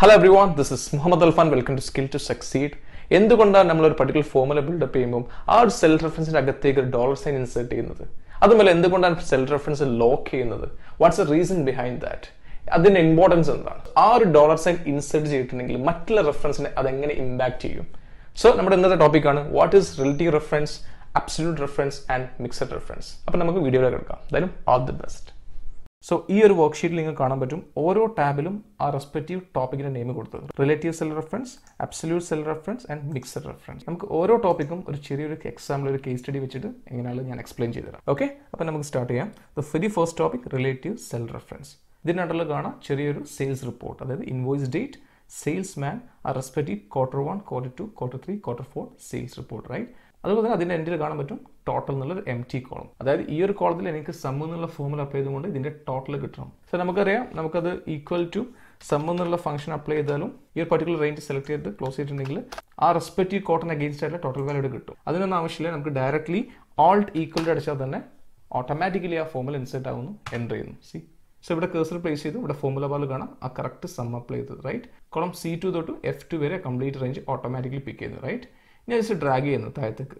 Hello everyone this is Muhammad Alfan welcome to skill to succeed എന്തുകൊണ്ടാണ് നമ്മൾ ഒരു particular formula build-up ചെയ്യുമ്പോൾ ആ ഒരു സെൽ റെഫറൻസിന്റെ അകത്തേക്ക് ഒരു ഡോളർ സൈൻ ഇൻസേർട്ട് ചെയ്യുന്നത്? അതുപോലെ എന്തുകൊണ്ടാണ് സെൽ റെഫറൻസ് ലോക്ക് ചെയ്യുന്നത്? What's a reason behind that അതിന്റെ ഇമ്പോർട്ടൻസ് എന്താണ്? ആ ഒരു ഡോളർ സൈൻ ഇൻസേർട്ട് ചെയ്തിട്ടുണ്ടെങ്കിൽ മറ്റുള്ള റെഫറൻസിനെ അതെങ്ങനെ ഇമ്പാക്ട് ചെയ്യും? സോ നമ്മുടെ ഇന്നത്തെ ടോപ്പിക്കാണ് what is relative reference absolute reference and mixed reference അപ്പോൾ നമുക്ക് വീഡിയോയിലേക്ക് എടുക്കാം എന്തായാലും ഓൾ ദി ബെസ്റ്റ് സോ ഈ ഒരു വർക്ക്ഷീറ്റിൽ നിങ്ങൾക്ക് കാണാൻ പറ്റും ഓരോ ടാബിലും ആ റെസ്പെക്റ്റീവ് ടോപ്പിക്കിന്റെ നെയിം കൊടുത്തത്. Relative cell reference absolute cell reference and mixed reference നമുക്ക് ഓരോ ടോപ്പിക്കും ഒരു ചെറിയൊരു എക്സാമ്പിൾ ഒരു കേസ് സ്റ്റഡി വെച്ചിട്ട് എങ്ങനെയാണ് ഞാൻ എക്സ്പ്ലെയിൻ ചെയ്തുതരാം ഓക്കെ അപ്പോൾ നമുക്ക് സ്റ്റാർട്ട് ചെയ്യാം. The first topic relative cell reference ഇതിനടുള്ള കാണാം ചെറിയൊരു സെയിൽസ് റിപ്പോർട്ട് അതായത് ഇൻവോയ്സ് ഡേറ്റ് സെയിൽസ് മാൻ ആ respective quarter one quarter two quarter three quarter four sales report right അതുപോലെ തന്നെ അതിന്റെ എൻഡിൽ കാണാൻ പറ്റും ടോട്ടൽ എന്നുള്ളൊരു എം ടി കോളം അതായത് ഈ ഒരു കോളത്തിൽ എനിക്ക് സം എന്നുള്ള ഫോമുല അപ്ലൈ ചെയ്തുകൊണ്ട് ഇതിന്റെ ടോട്ടൽ കിട്ടണം. സോ നമുക്കറിയാം നമുക്കത് ഈക്വൽ ടു സം എന്നുള്ള ഫംഗ്ഷൻ അപ്ലൈ ചെയ്താലും ഈ ഒരു പർട്ടിക്കുലർ റേഞ്ച് സെലക്ട് ചെയ്ത് ക്ലോസ് ചെയ്തിട്ടുണ്ടെങ്കിൽ ആ റെസ്പെക്റ്റീവ് കോട്ടൺ അഗേൻസ്റ്റ് ആയിട്ടുള്ള ടോട്ടൽ വാല്യൂ കിട്ടും. അതിനൊന്നും ആവശ്യമില്ല. നമുക്ക് ഡയറക്ട്ലി ഓൾട്ട് ഈക്വൽ അടിച്ചാൽ തന്നെ ഓട്ടോമാറ്റിക്കലി ആ ഫോമുല ഇൻസെർട്ട് ആവുന്നു എന്റർ ചെയ്യുന്നു. സി സോ ഇവിടെ കേസർ പ്ലേസ് ചെയ്തു. ഇവിടെ ഫോമുല ബാൽ കാണാം. ആ കറക്റ്റ് സം അപ്ലൈ ചെയ്തത് റൈറ്റ് കോളം സി ടു തൊട്ട് എഫ് ടു വരെ കംപ്ലീറ്റ് റേഞ്ച് ഓട്ടോമാറ്റിക്കലി പിക്ക് ചെയ്യുന്നു റൈറ്റ് ഞാൻ ജസ്റ്റ് ഡ്രാഗ് ചെയ്യുന്നു താഴത്തേക്ക്.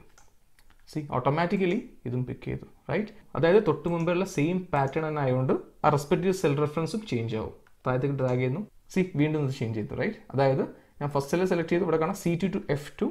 സി ഓട്ടോമാറ്റിക്കലി ഇതും പിക്ക് ചെയ്തു റൈറ്റ് അതായത് തൊട്ട് മുമ്പുള്ള സെയിം പാറ്റേൺ തന്നെ ആയതുകൊണ്ട് ആ റെസ്പെക്റ്റീവ് സെൽ റെഫറൻസും ചേഞ്ച് ആവും. താഴത്തേക്ക് ഡ്രാഗ് ചെയ്യുന്നു. സി വീണ്ടും ഇത് ചേഞ്ച് ചെയ്തു റൈറ്റ് അതായത് ഞാൻ ഫസ്റ്റ് സെല്ല് സെലക്ട് ചെയ്തു. ഇവിടെ കാണാം C two to F two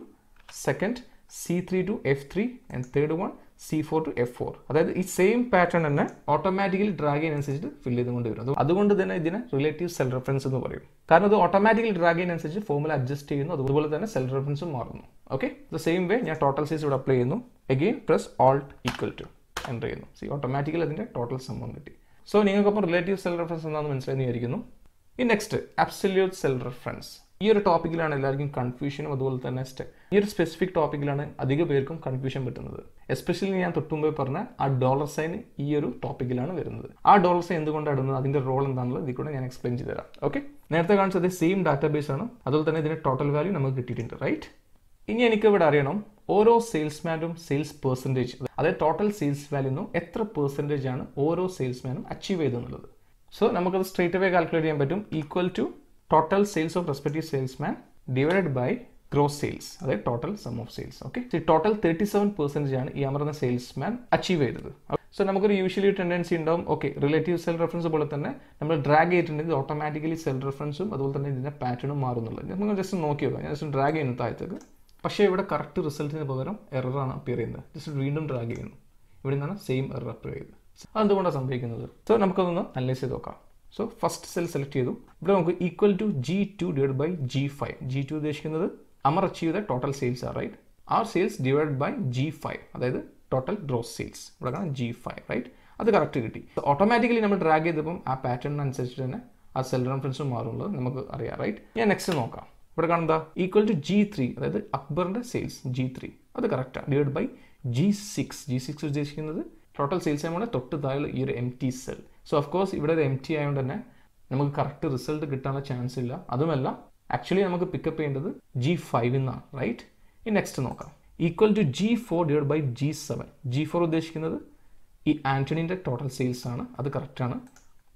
second C three to F three and third one C four to F four അതായത് ഈ സെയിം പാറ്റേൺ തന്നെ ഓട്ടോമാറ്റിക്കലി ഡ്രാഗ് ചെയ്യുന്നതനുസരിച്ച് ഫില്ല് ചെയ്തുകൊണ്ട് വരും. അത് അതുകൊണ്ട് തന്നെ ഇതിനെ റിലേറ്റീവ് സെൽ റെഫറൻസ് എന്ന് പറയും. കാരണം അത് ഓട്ടോമാറ്റിക്കലി ഡ്രാഗ് ചെയ്യുന്നതനുസരിച്ച് ഫോമുല അഡ്ജസ്റ്റ് ചെയ്യുന്നു. അതുപോലെ തന്നെ സെൽ റെഫറൻസും മാറുന്നു. ഓക്കെ ദ സെയിം വേ ഞാൻ ടോട്ടൽ സൈസ് ഇവിടെ അപ്ലൈ ചെയ്യുന്നു. Again plus alt equal to enter ചെയ്യുന്നു. സി ഓട്ടോമാറ്റിക്കലി അതിന്റെ ടോട്ടൽ സംഭവം കിട്ടി. സോ നിങ്ങൾക്കൊപ്പം റിലേറ്റീവ് സെൽ റെഫറൻസ് എന്താണെന്ന് മനസ്സിലായി വിചാരിക്കുന്നു. ഈ നെക്സ്റ്റ് അബ്സല്യൂട്ട് സെൽ റെഫറൻസ് ഈ ഒരു ടോപ്പിക്കിലാണ് എല്ലാവർക്കും കൺഫ്യൂഷനും അതുപോലെ തന്നെ സ്റ്റെ- ഈ ഒരു സ്പെസിഫിക് ടോപ്പിക്കിലാണ് അധിക പേർക്കും കൺഫ്യൂഷൻ പറ്റുന്നത്. എസ്പെഷ്യലി ഞാൻ തൊട്ടുമുമ്പേ പറഞ്ഞ ആ ഡോളർ സൈൻ ഈ ഒരു ടോപ്പിക്കിലാണ് വരുന്നത്. ആ ഡോളർ സൈൻ എന്തുകൊണ്ടാണ് ഇടുന്നത്? അതിന്റെ റോൾ എന്താണെന്നുള്ളത് ഇതിൽ കൂടെ ഞാൻ എക്സ്പ്ലെയിൻ ചെയ്തു തരാം. ഓക്കെ നേരത്തെ കാണിച്ചത് സെയിം ഡാറ്റാബേസ് ആണ്. അതുപോലെ തന്നെ ഇതിന്റെ ടോട്ടൽ വാല്യൂ നമുക്ക് കിട്ടിയിട്ടുണ്ട് റൈറ്റ് ഇനി എനിക്ക് ഇവിടെ അറിയണം ഓരോ സെയിൽസ്മാനും സെയിൽസ് പെർസെന്റേജ് അതായത് ടോട്ടൽ സെയിൽസ് വാല്യൂന്ന് എത്ര പെർസെന്റേജ് ആണ് ഓരോ സെയിൽസ്മാനും അച്ചീവ് ചെയ്തെന്നുള്ളത് സോ നമുക്കത് സ്ട്രേറ്റ് അവേ കാൽക്കുലേറ്റ് ചെയ്യാൻ പറ്റും. Equal to total sales of respective salesman divided by gross sales അതായത് total sum of sales okay total thirty seven percentage ആണ് ഈ അമർന്ന സെയിൽസ്മാൻ അച്ചീവ് ചെയ്തത്. സോ നമുക്കൊരു യൂഷ്വലി ടെൻഡൻസി ഉണ്ടാവും. ഓക്കെ റിലേറ്റീവ് സെൽ റെഫറൻസ് പോലെ തന്നെ നമ്മൾ ഡ്രാഗ് ചെയ്തിട്ടുണ്ടെങ്കിൽ ഓട്ടോമാറ്റിക്കലി സെൽ റെഫറൻസും അതുപോലെ തന്നെ ഇതിന്റെ പാറ്റേണും മാറുന്നുള്ളത് നമ്മൾ ജസ്റ്റ് നോക്കി നോക്കാം. ഞാൻ ജസ്റ്റ് ഡ്രാഗ് ചെയ്യുന്നു താഴത്തേക്ക്. പക്ഷേ ഇവിടെ കറക്റ്റ് റിസൾട്ടിന് പകരം എററാണ് അപ്പിയർ ചെയ്യുന്നത്. ജസ്റ്റ് വീണ്ടും ഡ്രാഗ് ചെയ്യുന്നു. ഇവിടെ നിന്നാണ് സെയിം എറർ അപ്പിയർ ചെയ്തത് അതെന്തുകൊണ്ടാണ് സംഭവിക്കുന്നത്? സോ നമുക്കതൊന്ന് അനലൈസ് ചെയ്ത് നോക്കാം. സോ ഫസ്റ്റ് സെൽ സെലക്ട് ചെയ്തു. ഇവിടെ നമുക്ക് equal to G two divide by G five G two ഉദ്ദേശിക്കുന്നത് Amar achieve the total sales ആ right R sales divide by G five അതായത് ടോട്ടൽ ഗ്രോസ് സെയിൽസ് ഇവിടെ കാണാം ജി ഫൈവ് റൈറ്റ് അത് correct കിട്ടി. ഓട്ടോമാറ്റിക്കലി നമ്മൾ ഡ്രാഗ് ചെയ്തപ്പം ആ പാറ്റേണിനനുസരിച്ച് തന്നെ ആ സെൽ റെഫറൻസ് മാറുള്ളത് നമുക്ക് അറിയാം റൈറ്റ് ഞാൻ നെക്സ്റ്റ് നോക്കാം. ഇവിടെ കാണുന്നത് ഈക്വൽ ടു ജി ത്രീ അതായത് അക്ബറിന്റെ സെയിൽസ് ജി ത്രീ അത് കറക്റ്റാണ് divide by G six G six ഉദ്ദേശിക്കുന്നത് ടോട്ടൽ സെയിൽസ് ആയതുകൊണ്ട് തൊട്ട് താഴെ ഈ ഒരു empty cell so of course ഇവിടെ ഒരു എം ടി ആയതുകൊണ്ട് തന്നെ നമുക്ക് കറക്റ്റ് റിസൾട്ട് കിട്ടാനുള്ള ചാൻസ് ഇല്ല. അതുമല്ല ആക്ച്വലി നമുക്ക് പിക്കപ്പ് ചെയ്യേണ്ടത് ജി ഫൈവ് എന്നാണ് റൈറ്റ് ഈ നെക്സ്റ്റ് നോക്കാം. Equal to G four divide by G seven G four ഉദ്ദേശിക്കുന്നത് ഈ ആന്റണീന്റെ ടോട്ടൽ സെയിൽസ് ആണ്. അത് കറക്റ്റാണ്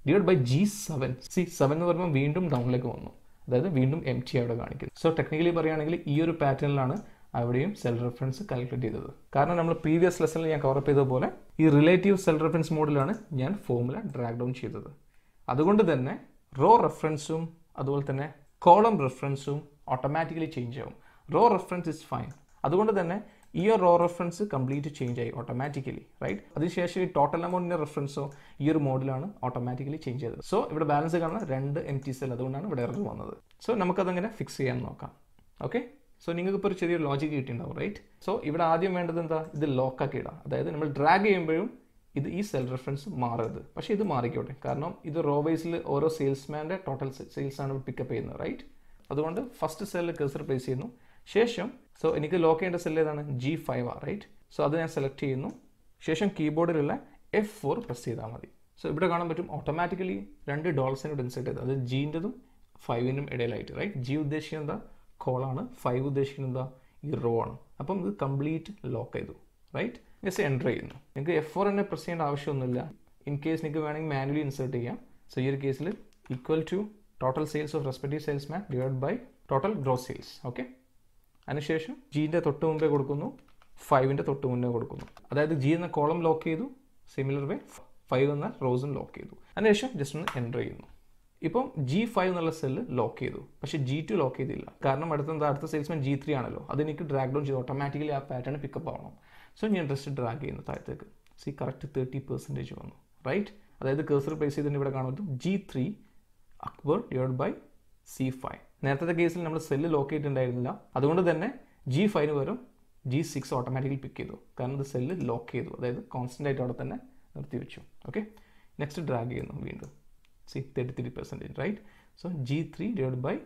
divide by G seven C seven എന്ന് പറയുമ്പോൾ വീണ്ടും ഡൗണിലേക്ക് വന്നു. അതായത് വീണ്ടും എം ടി അവിടെ കാണിക്കുന്നു. സോ ടെക്നിക്കലി പറയുകയാണെങ്കിൽ ഈ ഒരു പാറ്റേണിലാണ് അവിടെയും സെൽ റെഫറൻസ് കാൽക്കുലേറ്റ് ചെയ്തത്. കാരണം നമ്മൾ പ്രീവിയസ് ലെസണിൽ ഞാൻ കവർ ചെയ്ത പോലെ ഈ റിലേറ്റീവ് സെൽ റെഫറൻസ് മോഡിലാണ് ഞാൻ ഫോമുല ഡ്രാഗ് ഡൗൺ ചെയ്തത്. അതുകൊണ്ട് തന്നെ റോ റെഫറൻസും അതുപോലെ തന്നെ കോളം റെഫറൻസും ഓട്ടോമാറ്റിക്കലി ചേഞ്ച് ആവും. റോ റെഫറൻസ് ഇസ് ഫൈൻ അതുകൊണ്ട് തന്നെ ഈ ഒരു റോ റെഫറൻസ് കംപ്ലീറ്റ് ചേഞ്ച് ആയി ഓട്ടോമാറ്റിക്കലി റൈറ്റ് അതിനുശേഷം ഈ ടോട്ടൽ എമൗണ്ടിന്റെ റെഫറൻസോ ഈ ഒരു മോഡിലാണ് ഓട്ടോമാറ്റിക്കലി ചേഞ്ച് ചെയ്തത്. സോ ഇവിടെ ബാലൻസ് കാണുന്ന രണ്ട് എം ടി സെൽ അതുകൊണ്ടാണ് ഇവിടെ ഇറങ്ങി വന്നത്. സോ നമുക്കതങ്ങനെ ഫിക്സ് ചെയ്യാൻ നോക്കാം. ഓക്കെ സോ നിങ്ങൾക്ക് ഇപ്പോൾ ഒരു ചെറിയൊരു ലോജിക് കിട്ടിയിട്ടുണ്ടാവും റൈറ്റ് സോ ഇവിടെ ആദ്യം വേണ്ടത് എന്താ? ഇത് ലോക്കാക്കി ഇടാം. അതായത് നമ്മൾ ഡ്രാഗ് ചെയ്യുമ്പോഴും ഇത് ഈ സെൽ റെഫറൻസ് മാറരുത്. പക്ഷേ ഇത് മാറിക്കോട്ടെ. കാരണം ഇത് റോ വൈസിൽ ഓരോ സെയിൽസ്മാന്റെ ടോട്ടൽ സെയിൽസ് ആണ് പിക്കപ്പ് ചെയ്യുന്നത് റൈറ്റ് അതുകൊണ്ട് ഫസ്റ്റ് സെല്ലിൽ കേസർ പ്ലേസ് ചെയ്യുന്നു. ശേഷം സോ എനിക്ക് ലോക്ക് ചെയ്യേണ്ട സെല്ല് ഏതാണ്? ജി ഫൈവ് ആ റൈറ്റ് സോ അത് ഞാൻ സെലക്ട് ചെയ്യുന്നു. ശേഷം കീബോർഡിലുള്ള എഫ് ഫോർ പ്രസ് ചെയ്താൽ മതി. സോ ഇവിടെ കാണാൻ പറ്റും ഓട്ടോമാറ്റിക്കലി രണ്ട് ഡോൾസിനോട് ഇൻസെർട്ട് ചെയ്ത് അത് ജീന്റെതും ഫൈവിനും ഇടയിലായിട്ട് റൈറ്റ് ജി ഉദ്ദേശിക്കുന്നത് എന്താ? കോളാണ് ഫൈവ് ഉദ്ദേശിക്കുന്നത് ഈ റോ ആണ്. അപ്പം ഇത് കംപ്ലീറ്റ് ലോക്ക് ചെയ്തു. റൈറ്റ് ജസ്റ്റ് എന്റർ ചെയ്യുന്നു. നിങ്ങൾക്ക് എഫ് ഫോർ തന്നെ പ്രസ് ചെയ്യേണ്ട ആവശ്യമൊന്നുമില്ല. ഇൻ കേസ് നിങ്ങൾക്ക് വേണമെങ്കിൽ മാനുവലി ഇൻസേർട്ട് ചെയ്യാം. സോ ഈ ഒരു കേസിൽ equal to total sales of respective salesman divide by total gross sales okay അതിനുശേഷം ജീന്റെ തൊട്ട് മുമ്പേ കൊടുക്കുന്നു. ഫൈവിന്റെ തൊട്ട് മുന്നേ കൊടുക്കുന്നു. അതായത് ജി എന്ന കോളം ലോക്ക് ചെയ്തു. സിമിലർ വേ ഫൈവ് എന്ന റോസും ലോക്ക് ചെയ്തു. അതിനുശേഷം ജസ്റ്റ് ഒന്ന് എന്റർ ചെയ്യുന്നു. ഇപ്പം ജി ഫൈവ് എന്നുള്ള സെല്ല് ലോക്ക് ചെയ്തു. പക്ഷെ ജി ടു ലോക്ക് ചെയ്തില്ല. കാരണം അടുത്ത എന്താ അടുത്ത സെയിൽസ്മാൻ ജി ത്രീ ആണല്ലോ. അത് എനിക്ക് ഡ്രാഗ് ഡൗൺ ചെയ്ത്. ഓട്ടോമാറ്റിക്കലി ആ പാറ്റേൺ പിക്കപ്പ് ആവണം. സോ ഞാൻ ജസ്റ്റ് ഡ്രാഗ് ചെയ്യുന്നു താഴത്തേക്ക്. സി കറക്റ്റ് തേർട്ടി പെർസെന്റേജ് വന്നു. റൈറ്റ് അതായത് കേസർ പ്ലേസ് ചെയ്തിട്ട് ഇവിടെ പറ്റും G three Akbar divide by C five നേരത്തെ കേസിൽ നമ്മൾ സെല്ല് ലോക്ക് ചെയ്തിട്ടുണ്ടായിരുന്നില്ല. അതുകൊണ്ട് തന്നെ ജി ഫൈവിന് പകരം ജി സിക്സ് ഓട്ടോമാറ്റിക്കലി പിക്ക് ചെയ്തു. കാരണം ഇത് സെല്ല് ലോക്ക് ചെയ്തു. അതായത് കോൺസ്റ്റന്റ് ആയിട്ട് അവിടെ തന്നെ നിർത്തി വെച്ചു ഓക്കെ നെക്സ്റ്റ് ഡ്രാഗ് ചെയ്യുന്നു വീണ്ടും. Percentage right so G three divide by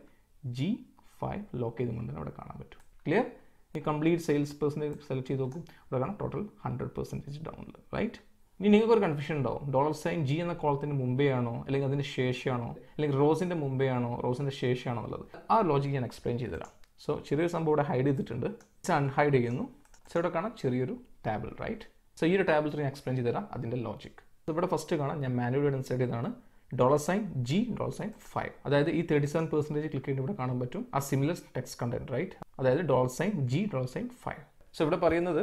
G five lock ചെയ്തുകൊണ്ട് തന്നെ അവിടെ കാണാൻ പറ്റും. ക്ലിയർ ഈ കംപ്ലീറ്റ് സെയിൽസ് പെർസെന്റേജ് സെലക്ട് ചെയ്ത് നോക്കും. ഇവിടെ കാണാം ടോട്ടൽ ഹൺഡ്രഡ് പെർസെന്റേജ് ഡൗണിൽ റൈറ്റ് ഇനി നിങ്ങൾക്ക് ഒരു കൺഫ്യൂഷൻ ഉണ്ടാവും. ഡോളർ സൈൻ ജി എന്ന കോളത്തിന് മുമ്പേ ആണോ? അല്ലെങ്കിൽ അതിന്റെ ശേഷമാണോ അല്ലെങ്കിൽ റോസിന്റെ മുമ്പേ ആണോ? റോസിന്റെ ശേഷമാണോ എന്നുള്ളത്. ആ ലോജിക്ക് ഞാൻ എക്സ്പ്ലെയിൻ ചെയ്തുതരാം സോ ചെറിയൊരു സംഭവം ഇവിടെ ഹൈഡ് ചെയ്തിട്ടുണ്ട്. അൺഹൈഡ് ചെയ്യുന്നു. സോ ഇവിടെ കാണാം ചെറിയൊരു ടാബിൾ റൈറ്റ് സോ ഈ ഒരു ടാബിൾ ഞാൻ എക്സ്പ്ലെയിൻ ചെയ്തുതരാം അതിന്റെ ലോജിക് ഇവിടെ ഫസ്റ്റ് കാണാം. ഞാൻ മാനുവലി ഇൻസൈഡ് ചെയ്താണ് dollar sign G dollar sign five അതായത് ഈ തേർട്ടി സെവൻ പെർസെന്റേജ് ക്ലിക്ക് ചെയ്ത് ഇവിടെ കാണാൻ പറ്റും ആ സിമിലർ ടെക്സ്റ്റ് കണ്ടന്റ് റൈറ്റ് അതായത് dollar sign G dollar sign five so ഇവിടെ പറയുന്നത്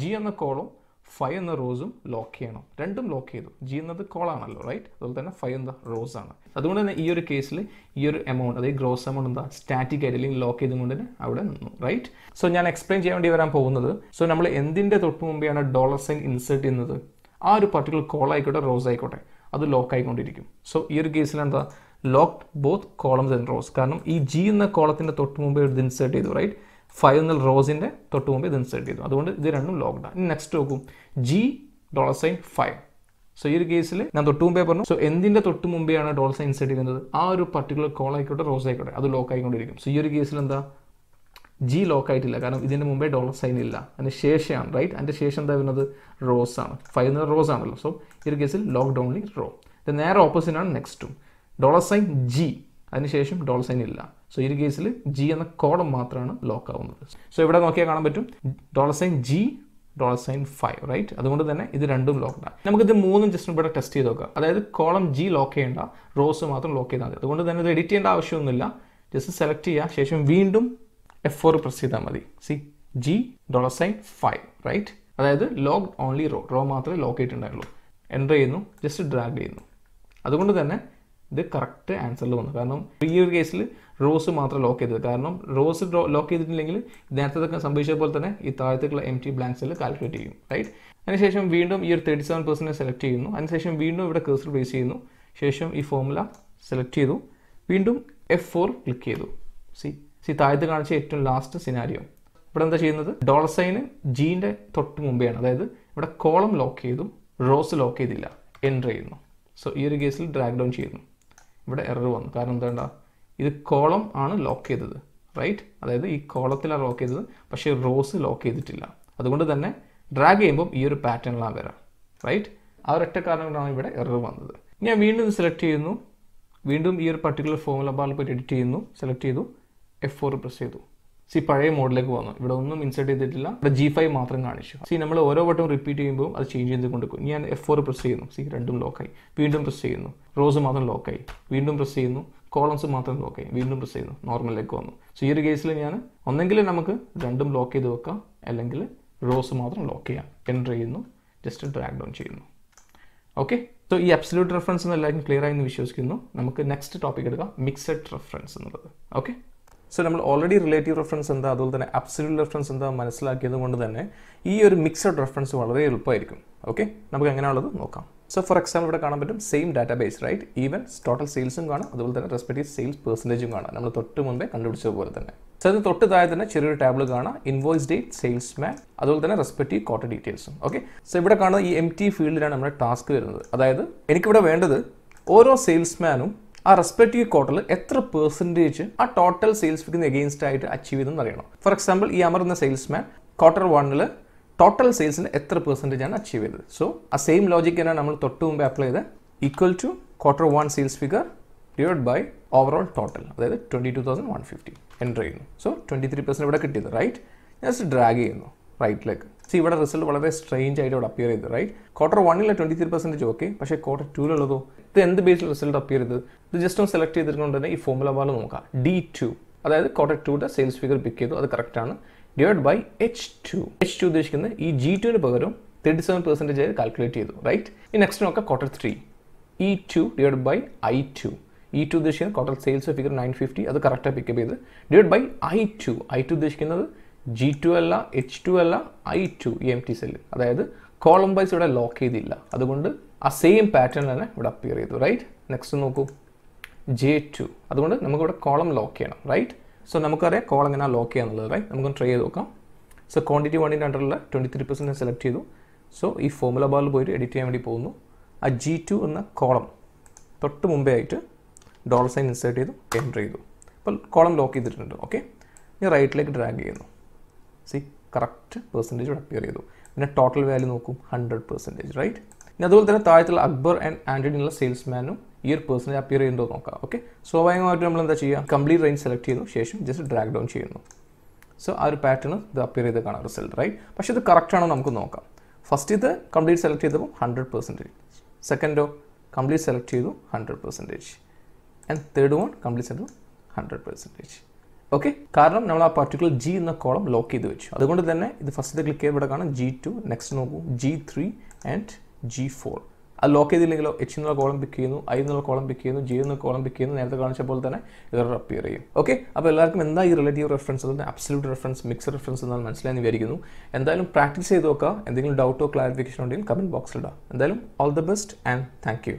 ജി എന്ന കോളും ഫൈവ് എന്ന റോസും ലോക്ക് ചെയ്യണം. രണ്ടും ലോക്ക് ചെയ്തു. ജി എന്നത് കോളാണല്ലോ റൈറ്റ് അതുപോലെ തന്നെ ഫൈവ് എന്ന റോസ് ആണ്. അതുകൊണ്ട് തന്നെ ഈ ഒരു കേസിൽ ഈ ഒരു എമൗണ്ട് അതായത് ഗ്രോസ് എമൗണ്ട് എന്താ? സ്റ്റാറ്റിക് ആയിട്ട് അല്ലെങ്കിൽ ലോക്ക് ചെയ്തുകൊണ്ട് തന്നെ അവിടെ നിന്നു റൈറ്റ് സോ ഞാൻ എക്സ്പ്ലെയിൻ ചെയ്യാൻ വേണ്ടി വരാൻ പോകുന്നത് സോ നമ്മൾ എന്തിന്റെ തൊട്ട് മുമ്പെയാണ് ഡോളർ സൈൻ ഇൻസേർട്ട് ചെയ്യുന്നത്? ആ ഒരു പർട്ടിക്കുലർ കോൾ ആയിക്കോട്ടെ റോസ് ആയിക്കോട്ടെ. അത് ലോക്ക് ആയിക്കൊണ്ടിരിക്കും. സോ ഈ ഒരു കേസിൽ എന്താ? Locked both columns and rows കാരണം ഈ ജി എന്ന കോളത്തിന്റെ തൊട്ട് മുമ്പേ ഇത് ഇൻസേർട്ട് ചെയ്തു റൈറ്റ് ഫൈവ് എന്ന റോസിന്റെ തൊട്ട് മുമ്പേ ഇത് ഇൻസേർട്ട് ചെയ്തു. അതുകൊണ്ട് ഇത് രണ്ടും ലോക്ക്ഡ് ആണ്. നെക്സ്റ്റ് നോക്കും. G dollar sign five so ഈ ഒരു കേസിൽ ഞാൻ തൊട്ട് മുമ്പേ പറഞ്ഞു. സോ എന്തിന്റെ തൊട്ട് മുമ്പെയാണ് ഡോളർ സൈൻ ഇൻസേർട്ട് ചെയ്യുന്നത്? ആ ഒരു പർട്ടിക്കുലർ കോൾ ആയിക്കോട്ടെ റോസ് ആയിക്കോട്ടെ. അത് ലോക്ക് ആയിക്കൊണ്ടിരിക്കും. സോ ഈ ഒരു കേസിൽ എന്താ? ജി ലോക്ക് ആയിട്ടില്ല. കാരണം ഇതിന്റെ മുമ്പേ ഡോളർ സൈൻ ഇല്ല. അതിന് ശേഷമാണ് റൈറ്റ് അതിന്റെ ശേഷം എന്താ വരുന്നത്? റോസ് ആണ്. ഫൈവ് റോസ് ആണല്ലോ. സോ ഈ കേസിൽ ലോക്ക് ഓൺലി റോ. ഇത് നേരെ ഓപ്പോസിറ്റ് ആണ് നെക്സ്റ്റും ഡോളർ സൈൻ ജി അതിനുശേഷം ഡോളർ സൈൻ ഇല്ല. സോ ഈ കേസിൽ ജി എന്ന കോളം മാത്രമാണ് ലോക്ക് ആവുന്നത്. സോ ഇവിടെ നോക്കിയാൽ കാണാൻ പറ്റും. Dollar sign G dollar sign five right അതുകൊണ്ട് തന്നെ ഇത് രണ്ടും ലോക്ക്ഡാണ് ഇത് മൂന്നും ജസ്റ്റ് ഇവിടെ ടെസ്റ്റ് ചെയ്ത് നോക്കാം. അതായത് കോളം ജി ലോക്ക് ചെയ്യേണ്ട റോസ് മാത്രം ലോക്ക് ചെയ്താൽ മതി. അതുകൊണ്ട് തന്നെ ഇത് എഡിറ്റ് ചെയ്യേണ്ട ആവശ്യമൊന്നുമില്ല. ജസ്റ്റ് സെലക്ട് ചെയ്യുക. ശേഷം വീണ്ടും എഫ് ഫോർ പ്രസ് ചെയ്താൽ മതി. C G dollar sign five right അതായത് ലോക്ക് ഓൺലി റോ റോ മാത്രമേ ലോക്ക് ചെയ്തിട്ടുണ്ടായുള്ളൂ. എന്റർ ചെയ്യുന്നു ജസ്റ്റ് ഡ്രാഗ് ചെയ്യുന്നു. അതുകൊണ്ട് തന്നെ ഇത് കറക്റ്റ് ആൻസറിൽ വന്നു. കാരണം ഈ ഒരു കേസിൽ റോസ് മാത്രം ലോക്ക് ചെയ്തത് കാരണം റോസ് ലോക്ക് ചെയ്തിട്ടില്ലെങ്കിൽ നേരത്തെ സംഭവിച്ച പോലെ തന്നെ ഈ താഴത്തേക്കുള്ള എം ടി ബ്ലാങ്ക്സിൽ കാൽക്കുലേറ്റ് ചെയ്യും റൈറ്റ് അതിനുശേഷം വീണ്ടും ഈ ഒരു തേർട്ടി സെവൻ പെർസെന്റ് സെലക്ട് ചെയ്യുന്നു. അതിനുശേഷം വീണ്ടും ഇവിടെ കേസർ പ്ലേസ് ചെയ്യുന്നു. ശേഷം ഈ ഫോമുല സെലക്ട് ചെയ്തു. വീണ്ടും എഫ് ഫോർ ക്ലിക്ക് ചെയ്തു. സി സി താഴത്ത് കാണിച്ച ഏറ്റവും ലാസ്റ്റ് സിനാരിയോ ഇവിടെ എന്താ ചെയ്യുന്നത്? ഡോളർ സൈന് ജീന്റെ തൊട്ട് മുമ്പെയാണ്. അതായത് ഇവിടെ കോളം ലോക്ക് ചെയ്തു റോസ് ലോക്ക് ചെയ്തില്ല. എന്റർ ചെയ്യുന്നു. സോ ഈ ഒരു കേസിൽ ഡ്രാഗ് ഡൗൺ ചെയ്യുന്നു. ഇവിടെ എറർ വന്നു. കാരണം എന്താ ഇത് കോളം ആണ് ലോക്ക് ചെയ്തത്. റൈറ്റ് അതായത് ഈ കോളത്തിലാണ് ലോക്ക് ചെയ്തത്. പക്ഷേ റോസ് ലോക്ക് ചെയ്തിട്ടില്ല. അതുകൊണ്ട് തന്നെ ഡ്രാഗ് ചെയ്യുമ്പോൾ ഈ ഒരു പാറ്റേണിലാണ് വരാം. റൈറ്റ് ആ ഒരൊറ്റ കാരണം കൊണ്ടാണ് ഇവിടെ എറർ വന്നത്. ഞാൻ വീണ്ടും സെലക്ട് ചെയ്യുന്നു. വീണ്ടും ഈ ഒരു പർട്ടിക്കുലർ ഫോമുല ബാറിൽ പോയിട്ട് എഡിറ്റ് ചെയ്യുന്നു. സെലക്ട് ചെയ്തു. എഫ് ഫോർ പ്രസ് ചെയ്തു. സി പഴയ മോഡിലേക്ക് വന്നു. ഇവിടെ ഒന്നും ഇൻസേർട്ട് ചെയ്തിട്ടില്ല. ഇവിടെ ജി ഫൈവ് മാത്രം കാണിച്ചു. സി നമ്മൾ ഓരോ വട്ടം റിപ്പീറ്റ് ചെയ്യുമ്പോൾ അത് ചേഞ്ച് ചെയ്ത് കൊണ്ടുപോകും ഞാൻ എഫ് ഫോർ പ്രസ് ചെയ്യുന്നു. സി രണ്ടും ലോക്കായി വീണ്ടും പ്രസ് ചെയ്യുന്നു. റോസ് മാത്രം ലോക്കായി വീണ്ടും പ്രസ് ചെയ്യുന്നു. കോളംസ് മാത്രം ലോക്കായി വീണ്ടും പ്രസ് ചെയ്യുന്നു. നോർമലിലേക്ക് വന്നു. സോ ഈ ഒരു കേസിൽ ഞാൻ ഒന്നെങ്കിൽ നമുക്ക് രണ്ടും ലോക്ക് ചെയ്ത് വെക്കാം. അല്ലെങ്കിൽ റോസ് മാത്രം ലോക്ക് ചെയ്യാം. എന്റർ ചെയ്യുന്നു. ജസ്റ്റ് ഡ്രാഗ് ഡൗൺ ചെയ്യുന്നു. ഓക്കെ സോ ഈ അബ്സല്യൂട്ട് റെഫറൻസ് എന്ന് എല്ലാവർക്കും ക്ലിയർ ആയി എന്ന് വിശ്വസിക്കുന്നു. നമുക്ക് നെക്സ്റ്റ് ടോപ്പിക് എടുക്കാം. മിക്സഡ് റെഫറൻസ് എന്നുള്ളത്. ഓക്കെ സോ നമ്മൾ ഓൾറെഡി റിലേറ്റീവ് റെഫറൻസ് എന്താ? അതുപോലെ തന്നെ അബ്സല്യൂട്ട് റെഫറൻസ് എന്താ മനസ്സിലാക്കിയത് കൊണ്ട് തന്നെ ഈ ഒരു മിക്സഡ് റെഫറൻസ് വളരെ എളുപ്പമായിരിക്കും. ഓക്കെ നമുക്ക് എങ്ങനെയുള്ളത് നോക്കാം. സോ ഫോർ എക്സാമ്പിൾ ഇവിടെ കാണാൻ പറ്റും same database right even total സെയിൽസും കാണാം. അതുപോലെ തന്നെ റെസ്പെക്റ്റീവ് സെയിൽസ് പെർസെന്റേജും കാണാം. നമ്മൾ തൊട്ട് മുമ്പേ കണ്ടുപിടിച്ച പോലെ തന്നെ. സോ അതിന് തൊട്ട് താഴെ തന്നെ ചെറിയൊരു ടാബിൾ കാണാം. ഇൻവോയ്സ് ഡേറ്റ് സെയിൽസ് മാൻ അതുപോലെ തന്നെ റെസ്പെക്റ്റീവ് ക്വാർട്ടർ ഡീറ്റെയിൽസും ഓക്കെ സോ ഇവിടെ കാണുന്ന ഈ എം ടി ഫീൽഡിലാണ് നമ്മുടെ ടാസ്ക് വരുന്നത്. അതായത് എനിക്കിവിടെ വേണ്ടത് ഓരോ സെയിൽസ്മാനും ആ റെസ്പെക്റ്റീവ് ക്വാർട്ടറിൽ എത്ര പെർസെന്റേജ് ആ ടോട്ടൽ സെയിൽസ് ഫിഗറിന് എഗെയിൻസ്റ്റ് ആയിട്ട് അച്ചീവ് ചെയ്തെന്ന് അറിയണം. ഫോർ എക്സാമ്പിൾ ഈ അമർന്ന സെയിൽസ്മാൻ ക്വാർട്ടർ വണ്ണിൽ ടോട്ടൽ സെയിൽസിന് എത്ര പെർസെന്റേജ് ആണ് അച്ചീവ് ചെയ്തത്. സോ ആ സെയിം ലോജിക് തന്നെയാണ് നമ്മൾ തൊട്ട് മുമ്പ് അപ്ലൈ ചെയ്ത് equal to quarter one sales figure divide by overall total അതായത് twenty two thousand one fifty enter ചെയ്യുന്നു. സോ ട്വന്റി ത്രീ പെർസെന്റ് ഇവിടെ കിട്ടിയത് റൈറ്റ് ജസ്റ്റ് ഡ്രാഗ് ചെയ്യുന്നു റൈറ്റിലേക്ക് സി ഇവിടെ റിസൾട്ട് വളരെ സ്ട്രേഞ്ച് ആയിട്ട് ഇവിടെ അപ്പിയർ ചെയ്തു റൈറ്റ് ക്വാർട്ടർ വണ്ണിലെ ട്വന്റി ത്രീ പെർസെന്റേജ് ഓക്കെ പക്ഷേ ക്വാർട്ടർ ടൂലുള്ളതോ ഇത് എന്ത് ബേസിൽ റിസൾട്ട് അപ്പിയർ ചെയ്തത്? ഇത് ജസ്റ്റ് ഒന്ന് സെലക്ട് ചെയ്തിട്ടുകൊണ്ട് തന്നെ ഈ ഫോമുല ബാർ നോക്കാം. ഡി ടു അതായത് ക്വാർട്ടർ ടൂയുടെ സെയിൽസ് ഫിഗർ പിക്ക് ചെയ്തു. അത് കറക്റ്റാണ് divide by H two H two ഉദ്ദേശിക്കുന്നത് ഈ ജി ടുവിന് പകരം തേർട്ടി സെവൻ പെർസെന്റേജ് ആയി കാൽക്കുലേറ്റ് ചെയ്തു. റൈറ്റ് ഈ നെക്സ്റ്റ് നോക്കാം quarter three E two divide by I two E two ഉദ്ദേശിക്കുന്നത് quarter sales figure nine fifty അത് കറക്റ്റായി പിക്കപ്പ് ചെയ്ത് divide by I two I two ഉദ്ദേശിക്കുന്നത് ജി ടു അല്ല എച്ച് ടു അല്ല I two empty cell അതായത് column wise ഇവിടെ lock ചെയ്തില്ല. അതുകൊണ്ട് ആ സെയിം പാറ്റേൺ തന്നെ ഇവിടെ അപ്പിയർ ചെയ്തു റൈറ്റ് നെക്സ്റ്റ് നോക്കൂ. ജെ ടു അതുകൊണ്ട് നമുക്കിവിടെ കോളം ലോക്ക് ചെയ്യണം റൈറ്റ് സോ നമുക്കറിയാം കോളം എങ്ങനെ ലോക്ക് ചെയ്യാന്നുള്ളത് റൈറ്റ് നമുക്കൊന്ന് ട്രൈ ചെയ്ത് നോക്കാം. സോ ക്വാണ്ടിറ്റി വണ്ണിന്റെ അണ്ടറിൽ ട്വന്റി ത്രീ പെർസെന്റ് സെലക്ട് ചെയ്തു. സോ ഈ ഫോമുല ബാറിൽ പോയിട്ട് എഡിറ്റ് ചെയ്യാൻ വേണ്ടി പോകുന്നു. ആ ജി ടു എന്ന കോളം തൊട്ട് മുമ്പേ ആയിട്ട് ഡോളർ സൈൻ ഇൻസേർട്ട് ചെയ്തു എന്റർ ചെയ്തു. അപ്പോൾ കോളം ലോക്ക് ചെയ്തിട്ടുണ്ട് ഓക്കെ ഞാൻ റൈറ്റിലേക്ക് ഡ്രാഗ് ചെയ്യുന്നു. സി കറക്റ്റ് പെർസെന്റേജ് അപ്പിയർ ചെയ്തു. പിന്നെ ടോട്ടൽ വാല്യൂ നോക്കും ഹൺഡ്രഡ് പെർസെന്റേജ് റൈറ്റ് ഇനി അതുപോലെ തന്നെ താഴത്തുള്ള അക്ബർ ആൻഡ് ആന്റണിയുള്ള സെയിൽസ്മാനും ഈ ഒരു പേഴ്സണൽ അപ്പിയർ ചെയ്യുന്നുണ്ടോ നോക്കാം. ഓക്കെ സ്വാഭാവികമായിട്ട് നമ്മൾ എന്താ ചെയ്യുക? കംപ്ലീറ്റ് റേഞ്ച് സെലക്ട് ചെയ്യുന്നു ശേഷം ജസ്റ്റ് ഡ്രാഗ് ഡൗൺ ചെയ്യുന്നു. സോ ആ ഒരു പാറ്റേൺ ഇത് അപ്പിയർ ചെയ്ത് കാണാം. റിസൾട്ട് റൈറ്റ് പക്ഷേ ഇത് കറക്റ്റ് ആണോ നമുക്ക് നോക്കാം. ഫസ്റ്റ് ഇത് കംപ്ലീറ്റ് സെലക്ട് ചെയ്തപ്പോൾ ഹൺഡ്രഡ് പെർസെന്റേജ് സെക്കൻഡോ കംപ്ലീറ്റ് സെലക്ട് ചെയ്തു hundred percentage and third one complete select hundred percentage okay കാരണം നമ്മൾ ആ പർട്ടിക്കുലർ ജി എന്ന കോളം ലോക്ക് ചെയ്ത് വെച്ചു. അതുകൊണ്ട് തന്നെ ഇത് ഫസ്റ്റ് ക്ലിക്ക് ചെയ്ത് ഇവിടെ കാണാം ജി ടു നെക്സ്റ്റ് നോക്കൂ. G three and G four അത് ലോക്ക് ചെയ്തില്ലെങ്കിലോ എച്ച് എന്നുള്ള കോളം പിക്ക് ചെയ്യുന്നു ഐ എന്നുള്ള കോളം പിക്ക് ചെയ്യുന്നു ജി എന്നുള്ള കോളം പിക്ക് ചെയ്യുന്നു നേരത്തെ കാണിച്ച പോലെ തന്നെ ഇത് അപ്പിയർ ചെയ്യും. ഓക്കെ അപ്പോൾ എല്ലാവർക്കും എന്താ ഈ റിലേറ്റീവ് റെഫറൻസ് അതായത് അബ്സല്യൂട്ട് റെഫറൻസ് മിക്സ് റെഫറൻസ് എന്നാണ് മനസ്സിലായെന്ന് വിചാരിക്കുന്നു. എന്തായാലും പ്രാക്ടീസ് ചെയ്ത് നോക്കുക. എന്തെങ്കിലും ഡൗട്ടോ ക്ലാരിഫിക്കേഷൻ ഉണ്ടെങ്കിൽ കമന്റ് ബോക്സിൽ ഇടാം. എന്തായാലും all the best and thank